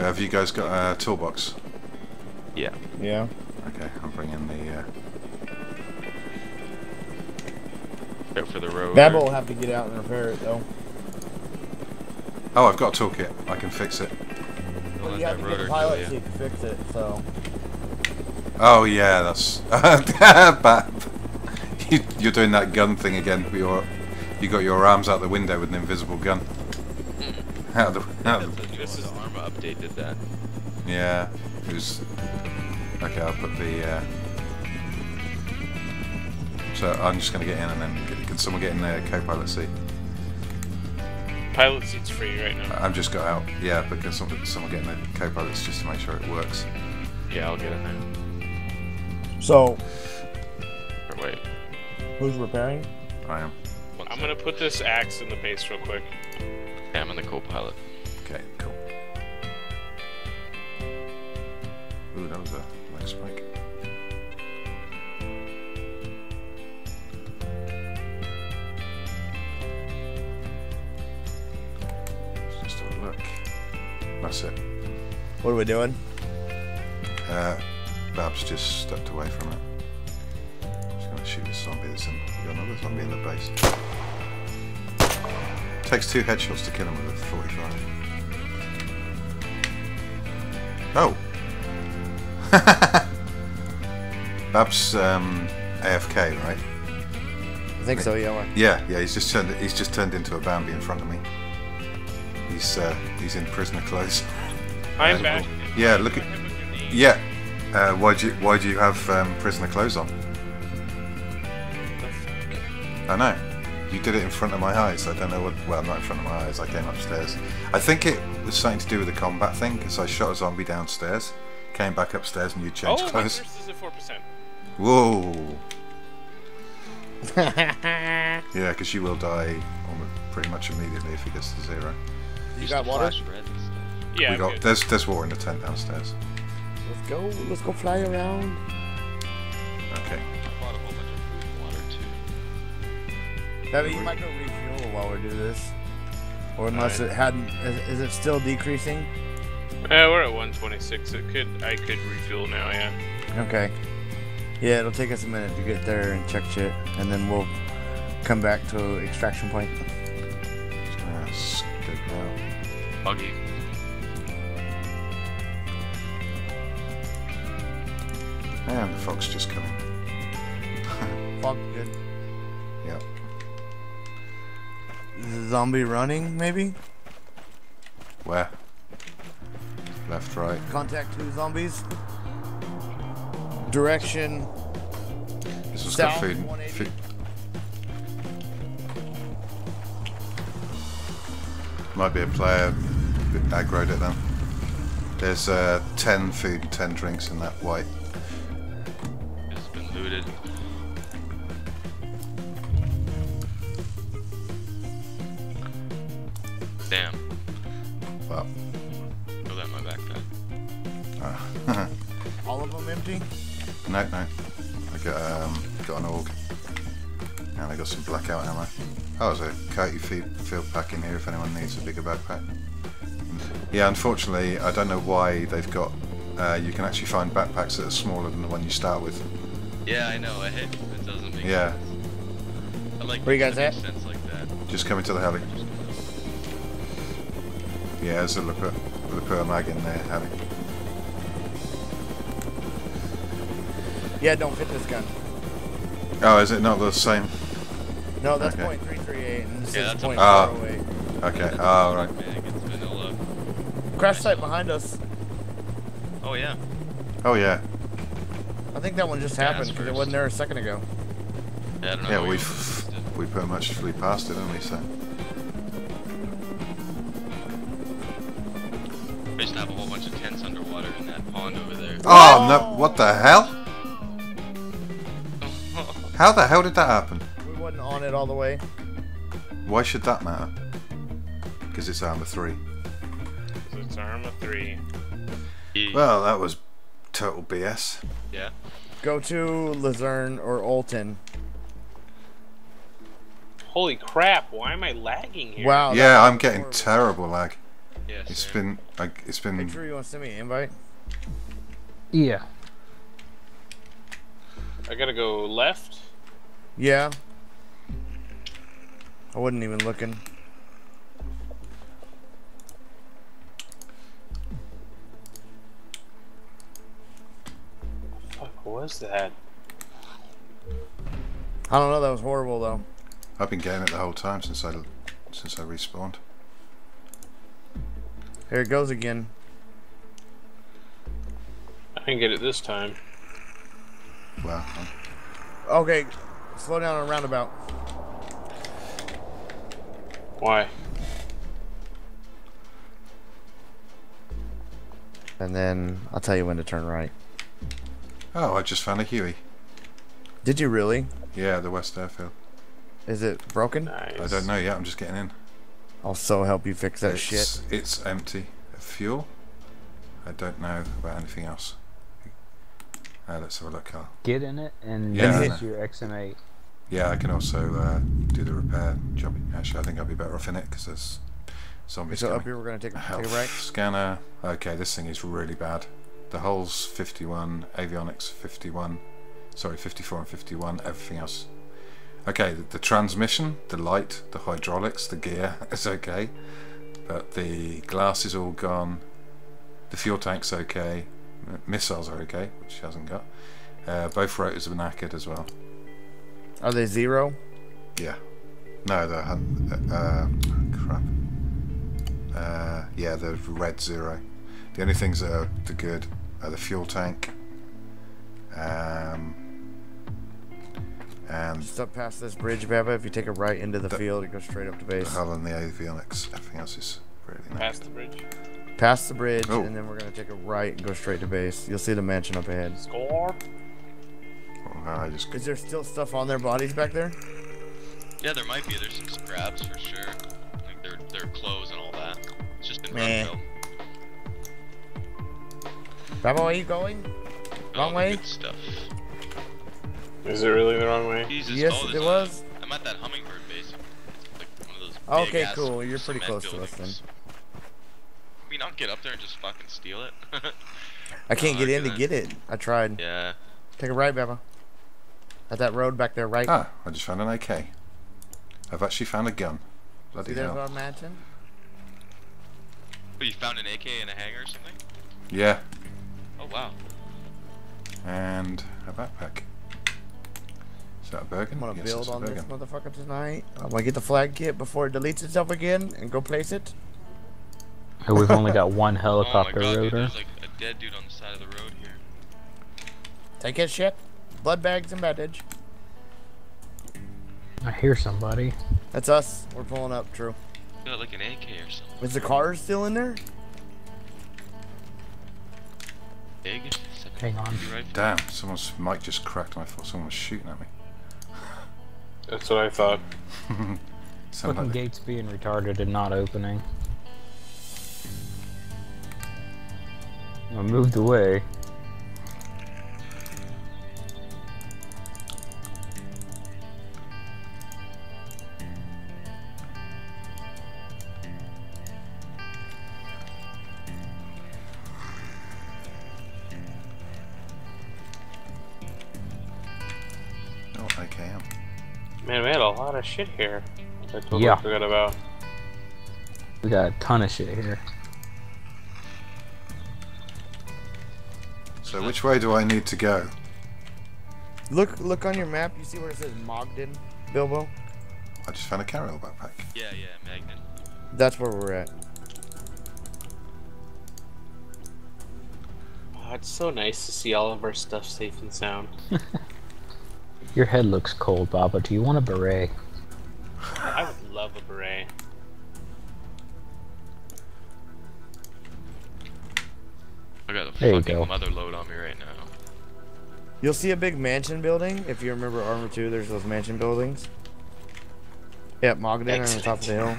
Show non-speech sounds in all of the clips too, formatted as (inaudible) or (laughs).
have you guys got a toolbox? Yeah. Yeah. Okay, I'm bringing the. Uh... Go for the road. Babel will have to get out and repair it though. Oh, I've got a toolkit. I can fix it. Don't But let you have to get rotor the pilot ya. seat to fix it, so. Oh yeah, that's. (laughs) Bab. (laughs) You, you're doing that gun thing again. with Your, you got your arms out the window with an invisible gun. Out the, out the, This is Arma update did that. yeah. It was. Okay, I'll put the. Uh... So I'm just gonna get in and then get, can someone get in the co-pilot seat? Pilot seat's free right now. I've just got out. Yeah, because someone, someone get in the co-pilots just to make sure it works. Yeah, I'll get in there. So, Or wait. who's repairing? I am. I'm gonna put this axe in the base real quick. Yeah, I'm in the co-pilot. Okay, cool. Ooh, that was a leg spike. Let's just have a look. That's it. What are we doing? Uh, Babs just stepped away from it. Just gonna shoot this zombie that's in. We got another zombie in the base. Takes two headshots to kill him with a 45. Oh! Babs (laughs) um, AFK, right? I think so. Yeah. Yeah, yeah. He's just turned. He's just turned into a Bambi in front of me. He's uh, he's in prisoner clothes. I'm Uh, back. Yeah, look at. Yeah. Uh, why do you Why do you have um, prisoner clothes on? I know. You did it in front of my eyes. I don't know what. Well, not in front of my eyes. I came upstairs. I think it was something to do with the combat thing because I shot a zombie downstairs, came back upstairs, and you Oh, changed my clothes. thirst is at four percent. Whoa. (laughs) Yeah, because you will die almost pretty much immediately if he gets to zero. you got water? Flash red and stuff. Yeah, we got good. there's there's water in the tent downstairs. Let's go. Let's go fly around. Too. Debbie, you might go refuel while we do this. Or unless it hadn't. Is, is it still decreasing? Uh, we're at 126. It could. I could refuel now. Yeah. Okay. Yeah, it'll take us a minute to get there and check shit, and then we'll come back to extraction point. Uh, scope now. Buggy. And the fog's just coming. Fog good. Yep. Zombie running, maybe? Where? Left, right. Contact two zombies. Direction. This has got South, food. food. Might be a player bit aggroed it then. There's uh, 10 food, 10 drinks in that white. It's been looted. No, no. I got um, got an org. And I got some blackout ammo. Oh, there's a coyote field, field pack in here if anyone needs a bigger backpack. Yeah, unfortunately, I don't know why they've got. Uh, you can actually find backpacks that are smaller than the one you start with. Yeah, I know. I It, it doesn't make Yeah, sense. I like Where you guys that at? make sense like that. just coming to the heli. Yeah, there's a Lapua, Lapua mag in there, heli. Yeah, don't fit this gun. Oh, is it not the same? No, that's Okay. point three three eight, and this Yeah, is that's a- point Ah. four oh eight. Okay, oh, right. Mag, it's vanilla. Crash site behind us. Oh yeah. Oh, yeah. I think that one just happened because it wasn't there a second ago. Yeah, I don't know. Yeah, we we've we pretty much flew past it, didn't we? So We just have a whole bunch of tents underwater in that pond over there. Oh no! What the hell? How the hell did that happen? We wasn't on it all the way. Why should that matter? Because it's Arma three. So it's Arma three. Yeah. Well, that was total BS. yeah. Go to Luzerne or Olton. Holy crap! Why am I lagging here? Wow. yeah, I'm getting horrible. terrible lag. Yeah, It's same. been like it's been. Hey, Drew, you want to send me an invite? Yeah. I gotta go left. Yeah. I wasn't even looking. Fuck, what was that? I don't know. That was horrible though. I've been getting it the whole time since I since I respawned. Here it goes again. I didn't get it this time. Well, I'm- Okay, slow down on a roundabout. Why? And then I'll tell you when to turn right. oh, I just found a Huey. Did you really? Yeah, the West Airfield. Is it broken? Nice. I don't know yet. I'm just getting in. I'll so help you fix that shit. it's, It's empty of fuel. I don't know about anything else. Uh, let's have a look, Carl. Get in it and Yeah, use your XM8. Yeah, I can also uh, do the repair job. Actually, I think I'd be better off in it because there's zombies So up coming. here we're gonna take a, take Health a right. scanner. Okay, this thing is really bad. The hull's 51, avionics 51, sorry, 54 and 51. Everything else. Okay, the, the transmission, the light, the hydraulics, the gear (laughs) is okay, but the glass is all gone. The fuel tank's okay. M- Missiles are okay, which she hasn't got. Uh, both rotors are knackered as well. Are they zero? Yeah. No, the hun- uh, crap. Uh, yeah, the red zero. The only things that are the good are the fuel tank. Um, and Just up past this bridge, Baba. If you take a right into the, The- field, it goes straight up to the base. hull and the avionics. Everything else is really nice. Past the bridge. Past the bridge, Oh. and then we're gonna take a right and go straight to base. You'll see the mansion up ahead. Score. Oh, I just Is there still stuff on their bodies back there? Yeah, there might be. There's some scraps for sure. Like their their clothes and all that. It's just been Meh. run Baba, where are you going? Oh, wrong way? Good stuff. Is it really the wrong way? Jesus, Yes, oh, it was. I'm at that hummingbird base. It's like one of those Okay, cool. You're pretty cement close to us buildings. I mean, I'll get up there and just fucking steal it. (laughs) I can't get I in to get it. I tried. yeah. Take a right, Baba. At that road back there, right? ah, I just found an AK. I've actually found a gun. Bloody See, Bloody there's hell! our mansion. Oh, you found an AK in a hangar or something? Yeah, Oh wow. and a backpack. Is that a Bergen? I'm gonna Yes, build it's a on this motherfucker tonight. I'm gonna get the flag kit before it deletes itself again and go place it. And we've only got one (laughs) Oh my helicopter god, dude, rotor. there's like a dead dude on the side of the road here. Take his shit. Blood bags and bandage. I hear somebody. That's us. We're pulling up, true. Got like an AK or something. Is the car still in there? Big. Hang on. 7.62. Damn, someone's mic just cracked and I thought someone was shooting at me. That's what I thought. (laughs) Fucking like gates being retarded and not opening. I moved away. oh, AKM. Man, we had a lot of shit here. I totally Yeah. forgot about. We got a ton of shit here. So which way do I need to go? Look, look on your map. You see where it says Mogden, Bilbo? I just found a carry backpack. Yeah, yeah, Magnet. That's where we're at. Oh, it's so nice to see all of our stuff safe and sound. (laughs) Your head looks cold, Baba. Do you want a beret? I would love a beret. I got a There you go. mother load on me right now. You'll see a big mansion building. If you remember Arma 2, there's those mansion buildings. Yep, Mogden on the top of the hill.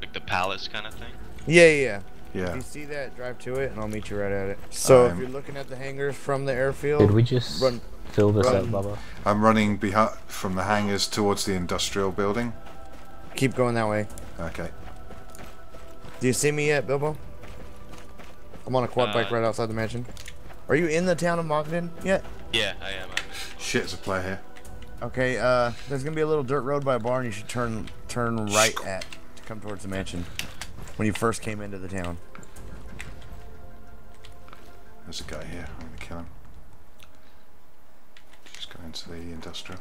Like the palace kind of thing. Yeah, yeah, yeah. If you see that, drive to it, and I'll meet you right at it. So if Um, you're looking at the hangars from the airfield, Did we just run. fill this run. up, Baba? I'm running behind from the hangars towards the industrial building. Keep going that way. Okay. Do you see me yet, Bilbo? I'm on a quad bike Uh, right outside the mansion. Are you in the town of Mogden yet? Yeah, I am. I'm Shit, there's a player here. Okay, uh, there's gonna be a little dirt road by a barn. You should turn turn right at to come towards the mansion when you first came into the town. There's a guy here. I'm gonna kill him. Just go into the industrial.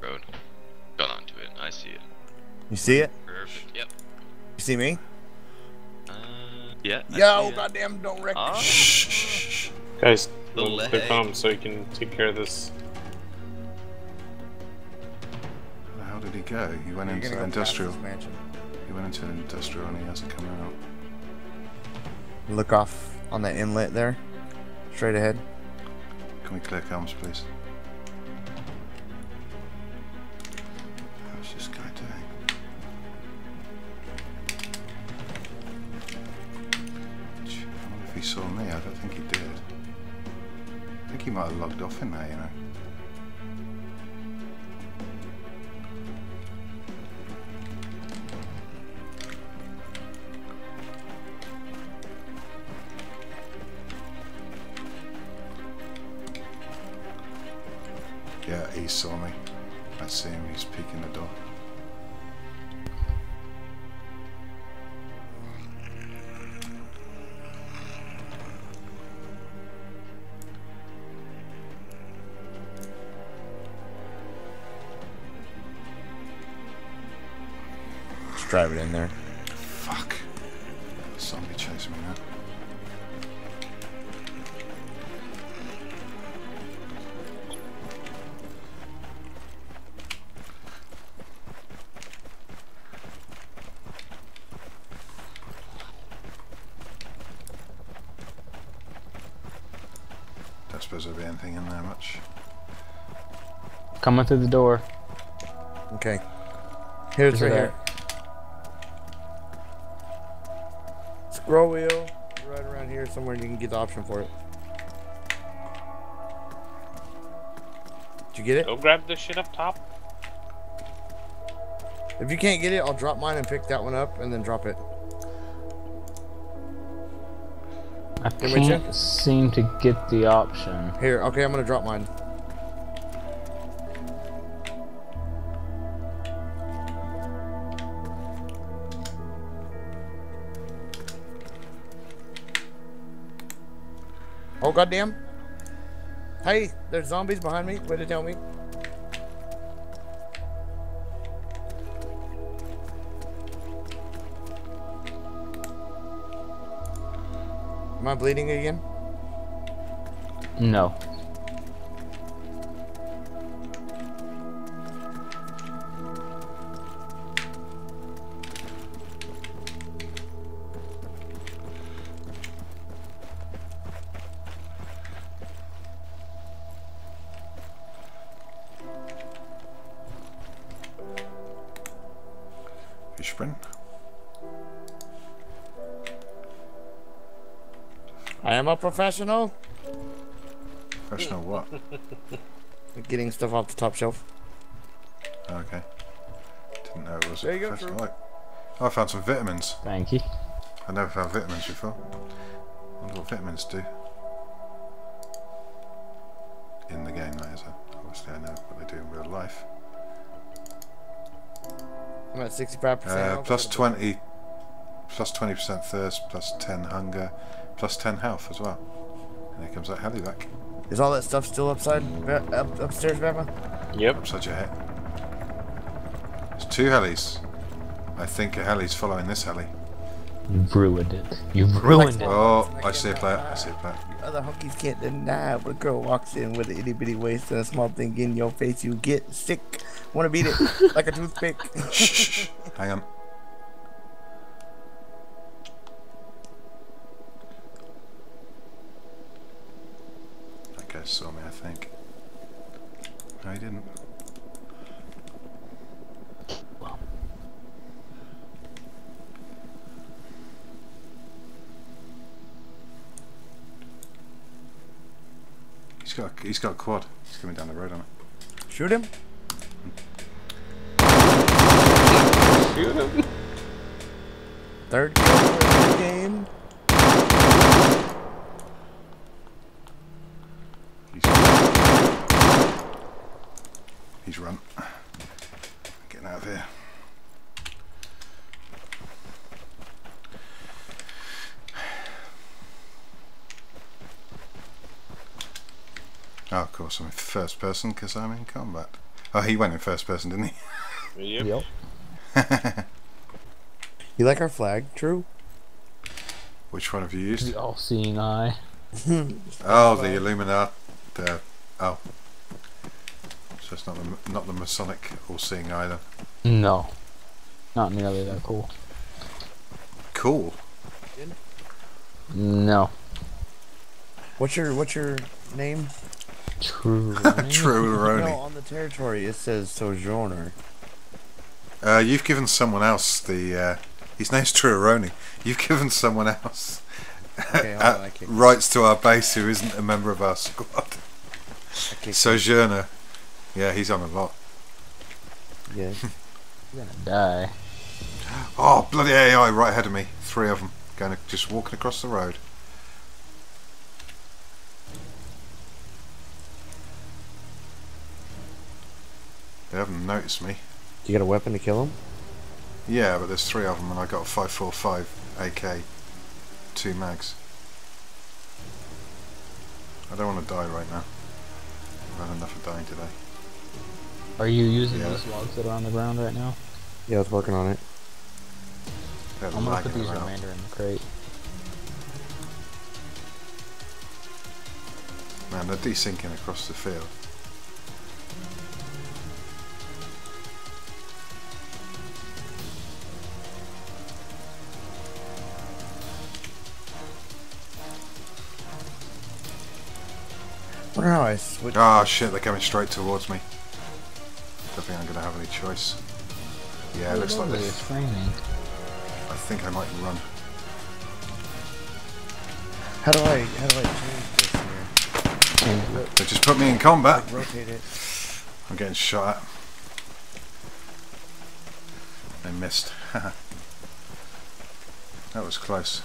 road. Got onto it. I see it. You see it? Perfect. Yep. You see me? Yeah. I Yo, see goddamn! Don't wreck. Ah, Guys, The they're leg. come so you can take care of this. Where the hell did he go? He went You're into the go industrial. mansion. He went into the industrial and he hasn't come out. Look off on that inlet there, straight ahead. Can we clear comms, please? Saw me. I don't think he did. I think he might have logged off in there, you know. Drive it in there. Fuck. Zombie chasing me now. Don't suppose there'll be anything in there much. Coming through the door. Okay. Here's Is right here. Scroll wheel. Right around here somewhere. You can get the option for it. Did you get it? Go grab the shit up top. If you can't get it, I'll drop mine and pick that one up and then drop it. I Give me a can't seem to get the option. Here, okay, I'm gonna drop mine. Oh goddamn! Hey, there's zombies behind me. Way to tell me. Am I bleeding again? No. Am a professional. Professional what? (laughs) Getting stuff off the top shelf. Okay. Didn't know it was There a you go, professional. Oh, I found some vitamins. Thank you. I never found vitamins before. wonder what vitamins do. In the game, that is. Obviously, I know what they do in real life. I'm at 65%. Uh, plus 20, plus 20% thirst, plus 10 hunger, plus 10 health as well. And here comes that helivac Is all that stuff still upside, uh, up, upstairs, Bappa? Yep. upside your head. There's two helis. I think a heli's following this heli. You've ruined it. You've ruined it. Oh, I see a player. I see a player. You other hunkies can't deny when a girl walks in with an itty bitty waist and a small thing in your face, you get sick. Wanna beat it (laughs) like a toothpick. Shh, shh, shh. Hang on. That guy saw me, I think. No, he didn't. He's got, a, he's got a quad. He's coming down the road on it. Shoot him. shoot him. Third kill game. He's, he's run. Getting out of here. Oh, of course, I'm in first person because I'm in combat. Oh, he went in first person, didn't he? Yep. Yep. (laughs) You like our flag? True. Which one have you used? The all-seeing eye. (laughs) Oh, the Illuminati. The oh, so it's not the not the Masonic all-seeing either. No. Not nearly that cool. Cool. No. What's your What's your name? True. (laughs) True, No, on the territory it says Sojourner. Uh, you've given someone else the. Uh, his name's Trueuroni. You've (laughs) given someone else Okay, hold on, rights to our base who isn't a member of our squad. Sojourner. Yeah, he's on a lot. Yeah. (laughs) You're gonna die. Oh, bloody AI right ahead of me. Three of them. Going to, just walking across the road. They haven't noticed me. You got a weapon to kill them? Yeah, but there's three of them, and I got a 545 AK, two mags. I don't want to die right now. I've had enough of dying today. Are you using Yeah. these logs that are on the ground right now? Yeah, I was working on it. They're I'm gonna put these around. remainder in the crate. Man, they're desyncing across the field. Wonder how I. Ah, shit, they're coming straight towards me. Don't think I'm going to have any choice. Yeah, it looks like Lovely, they. it's raining. I think I might run. How do I How do I change this here? Change it. They just put me in combat. Like rotate it. I'm getting shot at. They missed. (laughs) that was close.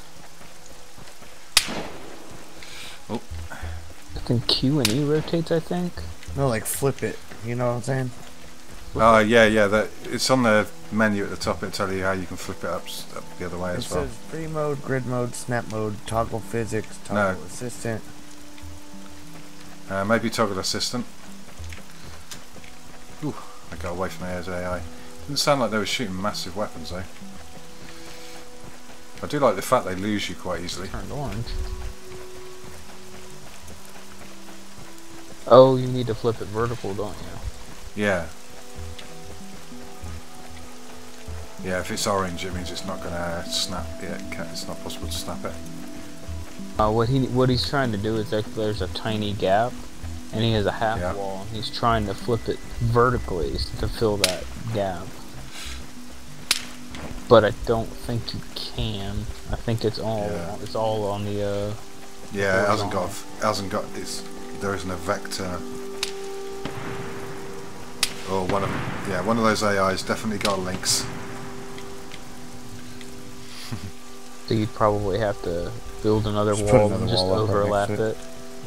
I think Q and E rotates, I think. No, like flip it. You know what I'm saying? Oh yeah, yeah. That it's on the menu at the top. It tells you how you can flip it up, up the other way It as well. It says free mode, grid mode, snap mode, toggle physics, No. toggle assistant. Uh, maybe toggle assistant. Ooh, I got away from AI's AI. Didn't sound like they were shooting massive weapons though. I do like the fact they lose you quite easily. Turned orange. Oh, you need to flip it vertical, don't you? Yeah. Yeah, if it's orange, it means it's not gonna snap. Yeah, it's not possible to snap it. Uh, what he what he's trying to do is there's a tiny gap, and he has a half Yeah. wall, and he's trying to flip it vertically to fill that gap. But I don't think you can. I think it's all Yeah. it's all on the uh. Yeah, it hasn't got. It hasn't got. It's there isn't a vector. Or one of yeah, one of those AIs definitely got links. (laughs) So you'd probably have to build another Just put wall another and just wall overlap next to it.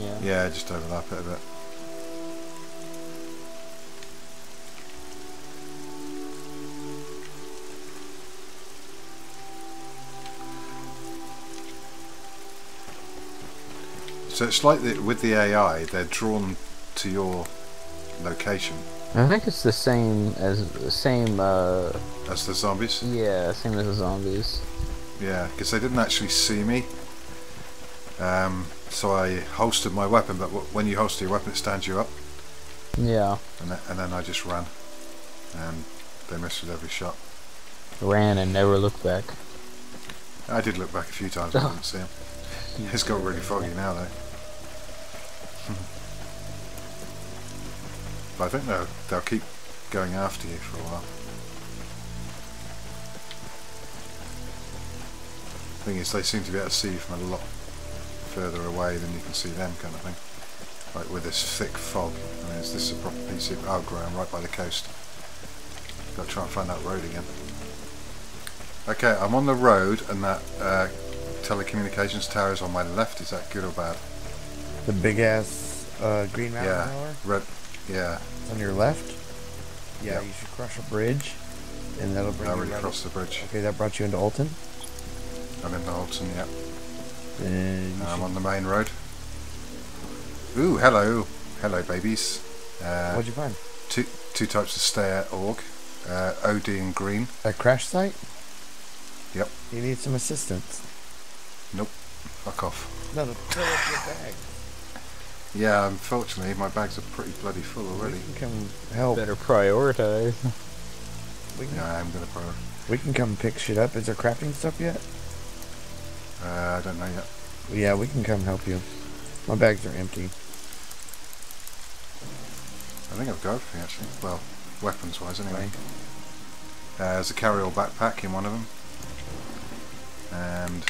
Yeah. Yeah, just overlap it a bit. So it's like the, with the AI, they're drawn to your location I think it's the same as the same. uh as the zombies. Yeah, same as the zombies. Yeah, because they didn't actually see me. Um, so I holstered my weapon, but w- when you holster your weapon, it stands you up, Yeah. and, th- and then I just ran, and they missed with every shot. Ran and never looked back. I did look back a few times, but I didn't see him. (laughs) It's got really foggy now, though. But I think they'll, they'll keep going after you for a while. Thing is, they seem to be able to see you from a lot further away than you can see them, kind of thing. Like with this thick fog. I mean, is this a proper piece of oh, ground right by the coast? Got to try and find that road again. Okay, I'm on the road and that uh, telecommunications tower is on my left. Is that good or bad? The big ass uh, green mountain Yeah. tower Red. Yeah. It's on your left. Yeah, Yep. you should cross a bridge, and that'll bring Now you we right. cross the bridge. Okay, that brought you into Alton. I'm in Alton, yeah. And I'm on the main road. Ooh, hello. Hello, babies. Uh, what'd you find? two, two types of stair org. Uh, OD and green. A crash site? Yep. You need some assistance. Nope. Fuck off. No, fill up your bag. Yeah, unfortunately, my bags are pretty bloody full already. We can help. Better prioritize. We can, Yeah, I am going to probably. we can come pick shit up. Is there crafting stuff yet? Uh, I don't know yet. Yeah, we can come help you. My bags are empty. I think I've got everything actually. Well, weapons wise anyway. Uh, there's a carry-all backpack in one of them. And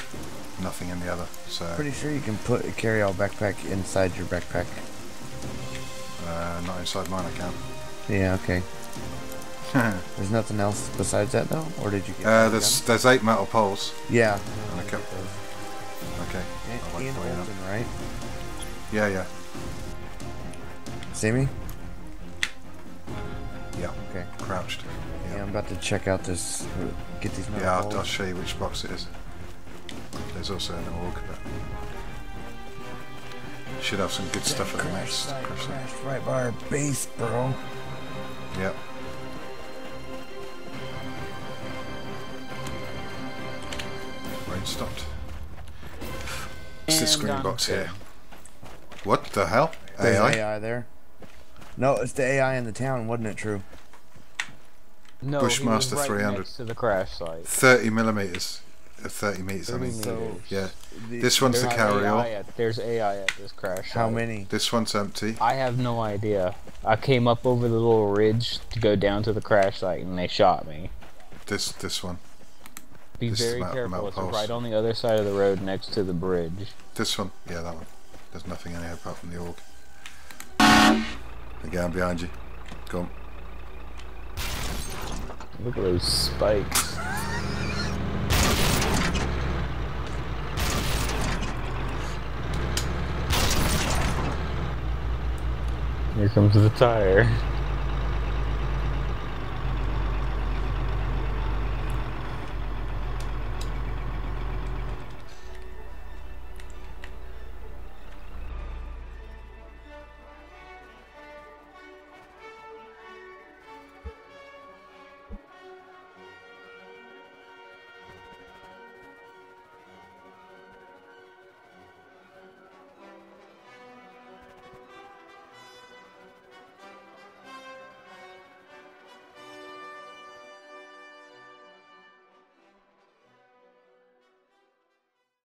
nothing in the other. So, Pretty sure you can put a carry-all backpack inside your backpack. uh, not inside mine I can. Yeah, okay. (laughs) There's nothing else besides that though, or did you get? uh, there's there's eight metal poles. Yeah. And a couple. Okay. I'll In, wait in for you now. Alton, right? Yeah, yeah, See me? yeah. Okay. Crouched. Yeah, Yeah. I'm about to check out this. Get these Yeah, I'll. I'll show you which box it is. There's also an org. But should have some good stuff at the next. site crashed right by our base, bro. Yep. Rain stopped. It's this And green I'm box dead. here. What the hell? There's AI? AI there. No, it's the AI in the town, wasn't it true? No, Bushmaster right 300. next to the crash site. 30 millimeters. Uh, 30 meters, I mean. meters. So- Yeah. The- This one's the There's carry-all. At- There's AI at this crash How site. many? This one's empty. I have no idea. I came up over the little ridge to go down to the crash site and they shot me. This this one. Be This very Mount- careful. Mount It's right on the other side of the road next to the bridge. This one. Yeah, that one. There's nothing in here apart from the org. Again, behind you. Go on. Look at those spikes. Here comes the tire.